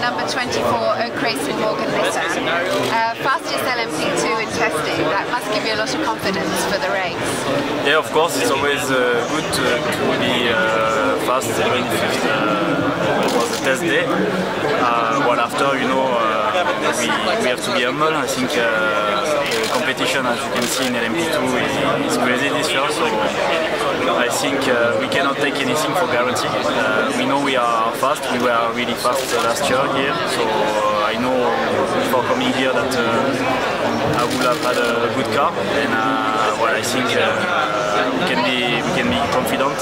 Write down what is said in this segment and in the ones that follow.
The number 24 Oak Racing Morgan Nissan. Uh, fastest LMP2 in testing. That must give you a lot of confidence for the race. Yeah, of course, it's always uh, good to, to be uh, fast, if it, uh, was a test day. Uh, well, after, you know, uh, we, we have to be humble. I think uh, the competition, as you can see in LMP2, is, is crazy this year. So I think uh, we cannot take anything for granted. Uh, we know we are fast. We were really fast last year here. So I know before coming here that I would have had a good car. And well, I think we can be we can be confident.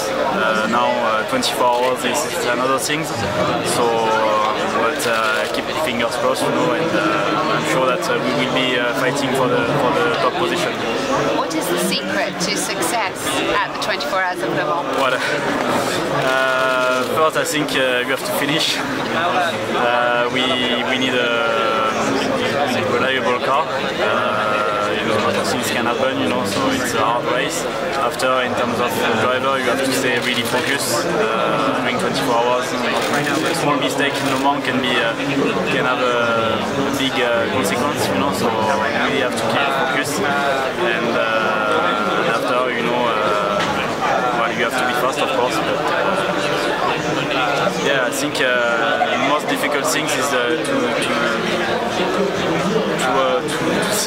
now 24 hours is another thing. So but keep fingers crossed, you know, and I'm sure that we will be fighting for the for the top position. What is the secret to success at the 24 Hours of Le Mans? Uh, first I think uh, you have to finish. Uh, we we need a, reliable car. you know, things can happen, you know, so it's a hard race. After, in terms of driver, you have to stay really focused during 24 hours. A small mistake in Le Mans can be can have a, a big consequence, you know. So we have to keep focused and after, you know, well, you have to be fast, of course. But, yeah, I think uh, the most difficult things is uh, to, uh, to,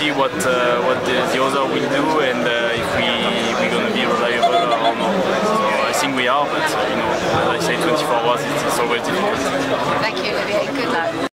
see what uh, what the, the, other will do and uh, if we we're to be reliable or not. So I think we are, but you know, as I say, 24 hours, it's, it's always difficult. Thank you, Olivier. Good luck.